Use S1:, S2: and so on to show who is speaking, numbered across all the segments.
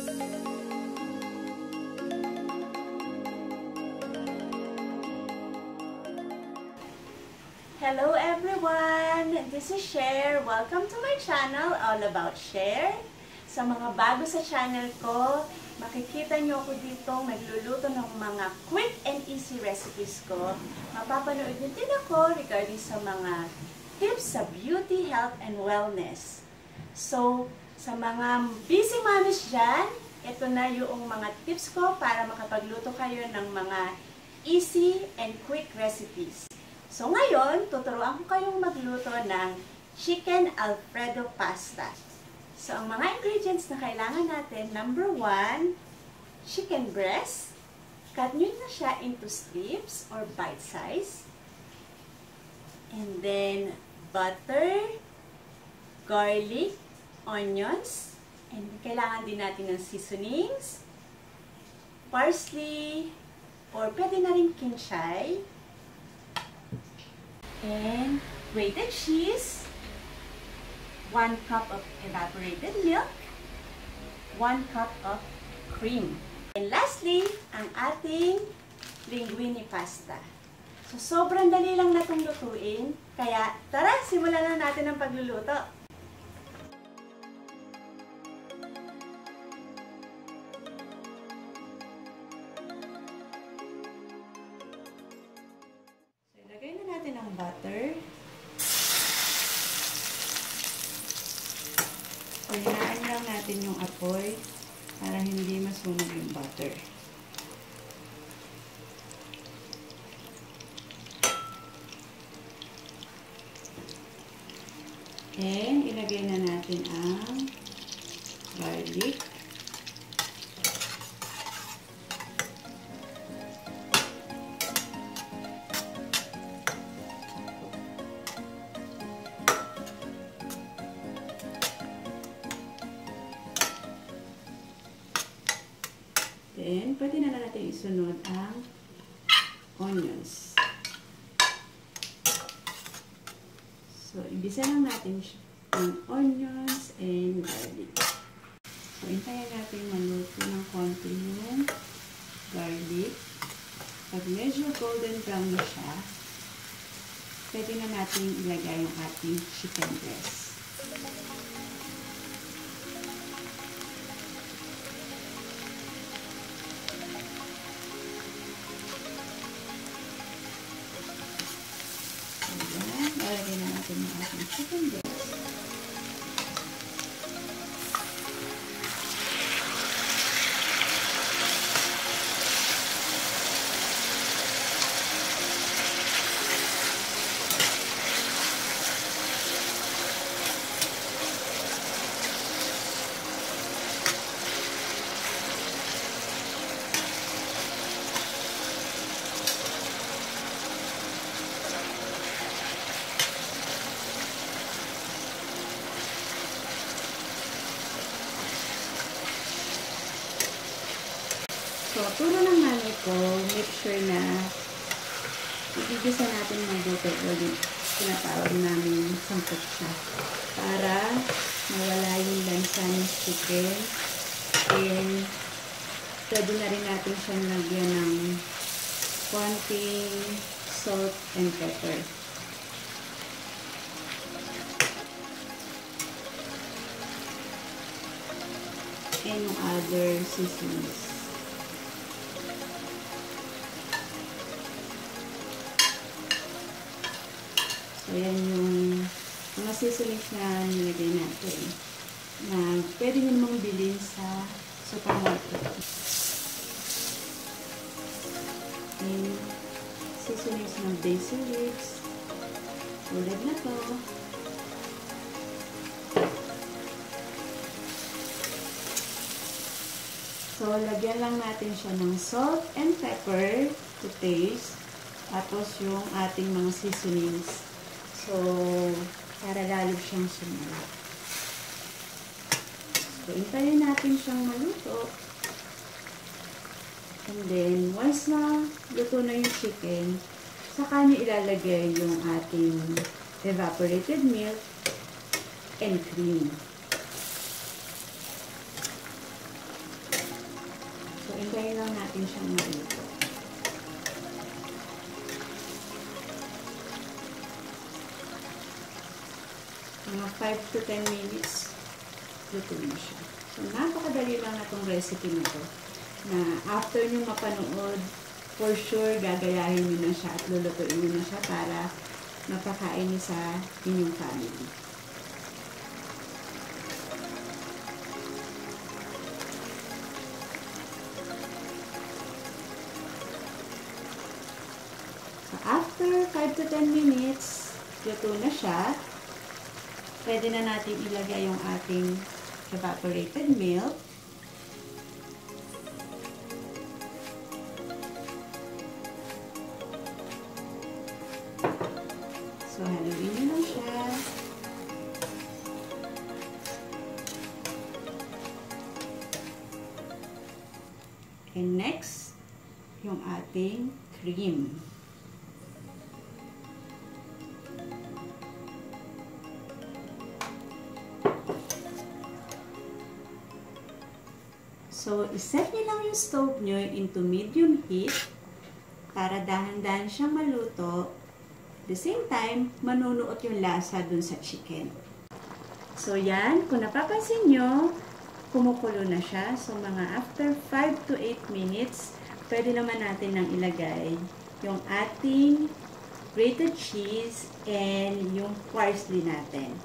S1: Hello everyone! This is Cher. Welcome to my channel, All About Cher. Sa mga bago sa channel ko, makikita nyo ako dito nagluluto ng mga quick and easy recipes ko. Mapapanood nyo din ako regarding sa mga tips sa beauty, health, and wellness. So, sa mga busy mommies dyan, ito na yung mga tips ko para makapagluto kayo ng mga easy and quick recipes. So ngayon, tuturuan ko kayong magluto ng chicken alfredo pasta. So ang mga ingredients na kailangan natin, number one, chicken breast. Cut nyo na siya into strips or bite size. And then, butter, garlic, onions, and kailangan din natin ng seasonings, parsley, or pwede na rin kinchay, and grated cheese, 1 cup of evaporated milk, 1 cup of cream. And lastly, ang ating linguine pasta. So, sobrang dali lang na itong lutuin. Kaya, tara, simulan na natin ang pagluluto. Pahinaan lang natin yung apoy para hindi masunog yung butter. And ilagay na natin ang garlic. Then, pwede na natin isunod ang onions. So, ibisa lang natin ang onions and garlic. So, intayin natin maluto ng konti yung garlic. Pag medyo golden brown na siya, pwede na natin ilagay yung ating chicken breast. So, turo ng nanay ko, make sure na igigisa natin mabuti ulit. Tinatawag namin sangkot siya. Para mawala yung lansa ng chicken. And pwede na rin natin siyang lagyan ng konting salt and pepper. And other seasonings. So, yung mga seasonings na nilagay natin. Na pwede nyo namang bilhin sa supermarket. And seasonings ng basil leaves. Tulad na to. So, lagyan lang natin siya ng salt and pepper to taste. Tapos yung ating mga seasonings. So, para lalo siyang sumunod. So, intayin natin siyang maluto. And then, once na luto na yung chicken, saka nyo ilalagay yung ating evaporated milk and cream. hintayin lang natin siyang maluto. 5 to 10 minutes, luto na siya. So, napakadali lang na itong recipe na to. Na after nyo mapanood, for sure, gagayahin nyo na siya at lulutuin nyo na siya para mapakain niyo sa inyong family. So, after 5 to 10 minutes, luto na siya pwede na natin ilagay yung ating evaporated milk. So, haluin nyo lang siya. And next, yung ating cream. So, iset niyo lang yung stove niyo into medium heat para dahan-dahan siyang maluto. At the same time, manunuot yung lasa dun sa chicken. So, yan. Kung napapansin nyo, kumukulo na siya. So, mga after 5 to 8 minutes, pwede naman natin nang ilagay yung ating grated cheese and yung parsley natin.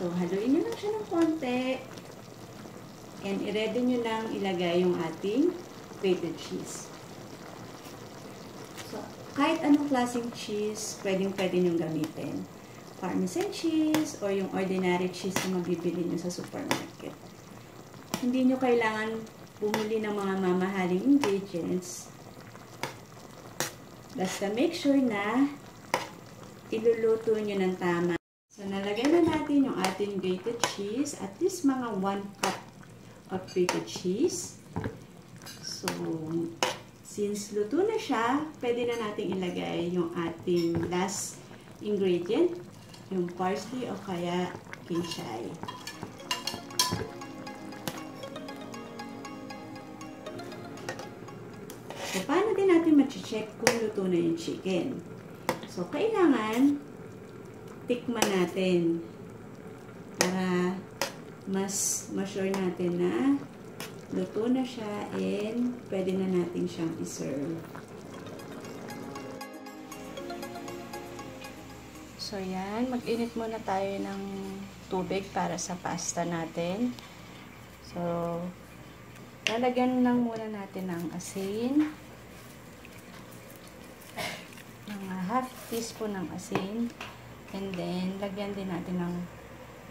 S1: So, haluin nyo lang siya ng konti. And i-ready nyo lang ilagay yung ating grated cheese. So, kahit anong klaseng cheese, pwedeng pwede nyo gamitin. Parmesan cheese or yung ordinary cheese na mabibili nyo sa supermarket. Hindi nyo kailangan bumili ng mga mamahaling ingredients. Basta make sure na iluluto nyo ng tama. So, nalagay na natin yung ating grated cheese. At least mga 1 cup of grated cheese. So, since luto na siya, pwede na natin ilagay yung ating last ingredient, yung parsley o kaya kinchay. So, paano din natin ma-check kung luto na yung chicken? So, kailangan tikman natin para mas ma-sure natin na luto na siya and pwede na natin siyang iserve. So, yan. Mag-init muna tayo ng tubig para sa pasta natin. So, lalagyan lang muna natin ng asin. Mga half teaspoon ng asin. And then, lagyan din natin ng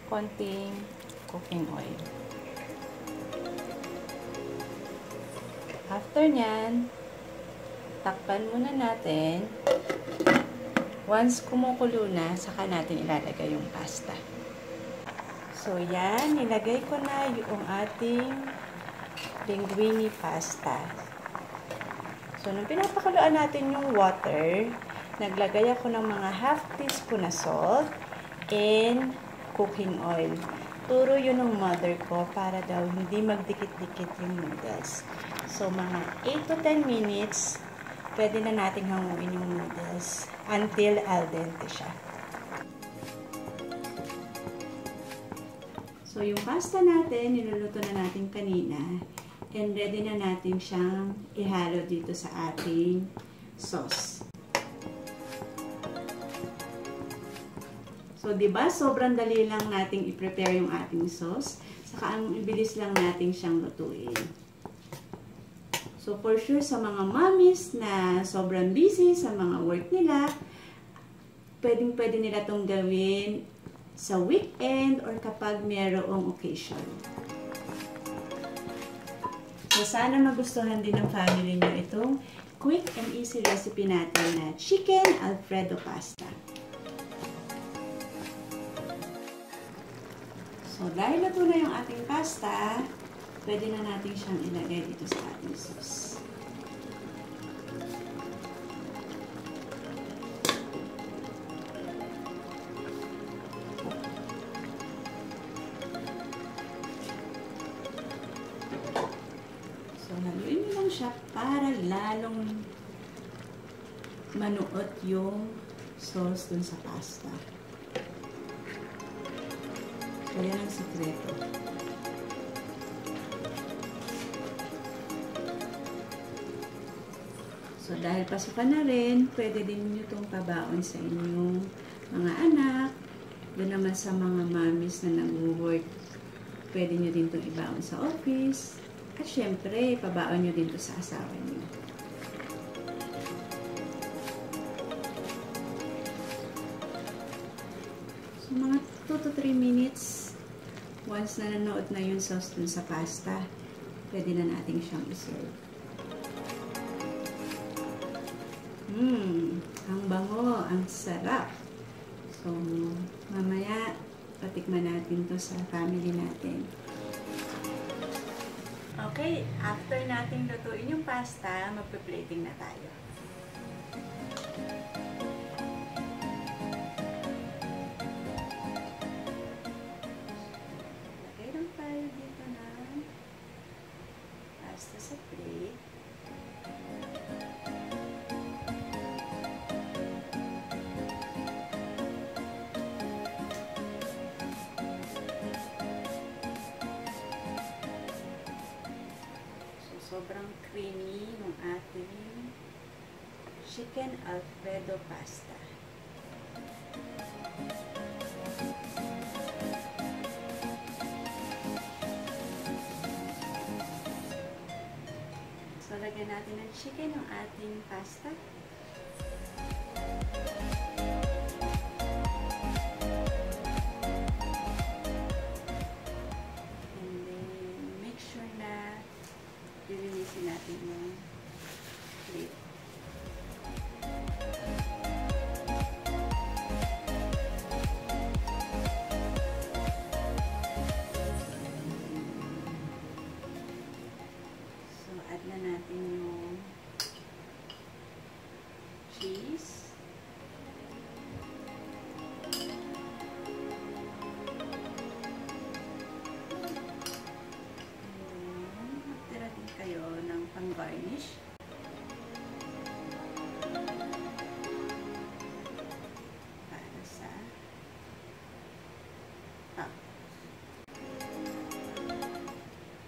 S1: konting cooking oil. After nyan, takpan muna natin. Once kumukulo na, saka natin ilalagay yung pasta. So, yan. Nilagay ko na yung ating linguine pasta. So, nung pinapakuluan natin yung water, naglagay ako ng mga half teaspoon na salt and cooking oil. Turo yun ng mother ko para daw hindi magdikit-dikit yung noodles. So, mga 8 to 10 minutes, pwede na natin hanguin yung noodles until al dente siya. So, yung pasta natin, niluluto na natin kanina. And ready na natin siyang ihalo dito sa ating sauce. So, di ba sobrang dali lang nating i-prepare yung ating sauce. Saka ang ibilis lang natin siyang lutuin. So, for sure, sa mga mommies na sobrang busy sa mga work nila, pwedeng-pwede nila itong gawin sa weekend or kapag mayroong occasion. So, sana magustuhan din ng family nyo itong quick and easy recipe natin na chicken alfredo pasta. So, dahil nato na yung ating pasta, pwede na natin siyang ilagay dito sa ating sauce. So, haluin mo lang siya para lalong manuot yung sauce dun sa pasta. So, yan ang sikreto. So, dahil pasukan na rin, pwede din nyo itong pabaon sa inyong mga anak. Doon naman sa mga mommies na nag-work, pwede nyo din itong ibaon sa office. At syempre, pabaon nyo din to sa asawa nyo. So, mga 2 to 3 minutes, once na nanood na yung sauce dun sa pasta, pwede na natin siyang iserve. Mmm, ang bango, ang sarap. So, mamaya, patikman natin to sa family natin. Okay, after natin lutuin yung pasta, magpe-plating na tayo. Sobrang creamy ng ating chicken alfredo pasta. So, lagyan natin ng chicken ng ating pasta. So, add na natin yung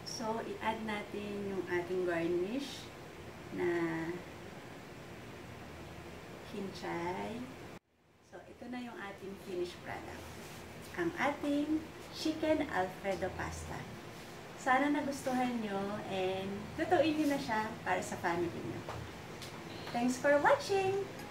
S1: So, i-add natin yung ating garnish na kinchay. So, ito na yung ating finished product. Ang ating chicken alfredo pasta. Sana nagustuhan nyo and lutuin nyo na siya para sa family nyo. Thanks for watching!